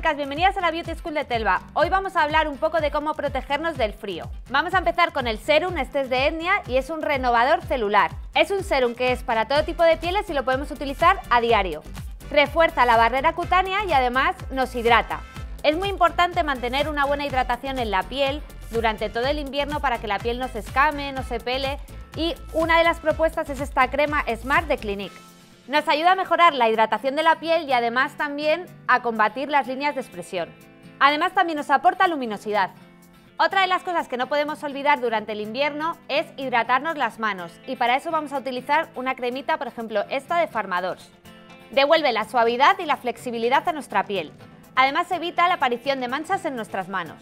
bienvenidas a la Beauty School de Telva. Hoy vamos a hablar un poco de cómo protegernos del frío. Vamos a empezar con el serum, este es de Etnia y es un renovador celular. Es un serum que es para todo tipo de pieles y lo podemos utilizar a diario. Refuerza la barrera cutánea y además nos hidrata. Es muy importante mantener una buena hidratación en la piel durante todo el invierno para que la piel no se escame, no se pele y una de las propuestas es esta crema Smart de Clinique. Nos ayuda a mejorar la hidratación de la piel y además también a combatir las líneas de expresión. Además también nos aporta luminosidad. Otra de las cosas que no podemos olvidar durante el invierno es hidratarnos las manos y para eso vamos a utilizar una cremita, por ejemplo esta de Farmadors. Devuelve la suavidad y la flexibilidad a nuestra piel. Además evita la aparición de manchas en nuestras manos.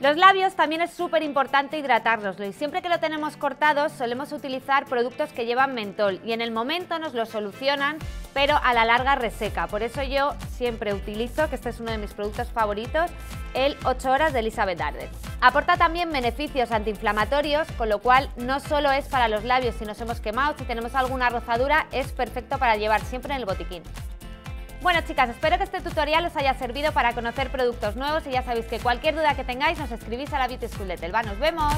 Los labios también es súper importante hidratarlos y siempre que lo tenemos cortados solemos utilizar productos que llevan mentol y en el momento nos lo solucionan pero a la larga reseca. Por eso yo siempre utilizo, que este es uno de mis productos favoritos, el 8 horas de Elizabeth Arden. Aporta también beneficios antiinflamatorios, con lo cual no solo es para los labios si nos hemos quemado, si tenemos alguna rozadura, es perfecto para llevar siempre en el botiquín. Bueno chicas, espero que este tutorial os haya servido para conocer productos nuevos y ya sabéis que cualquier duda que tengáis nos escribís a la Beauty School de Telva. ¡Nos vemos!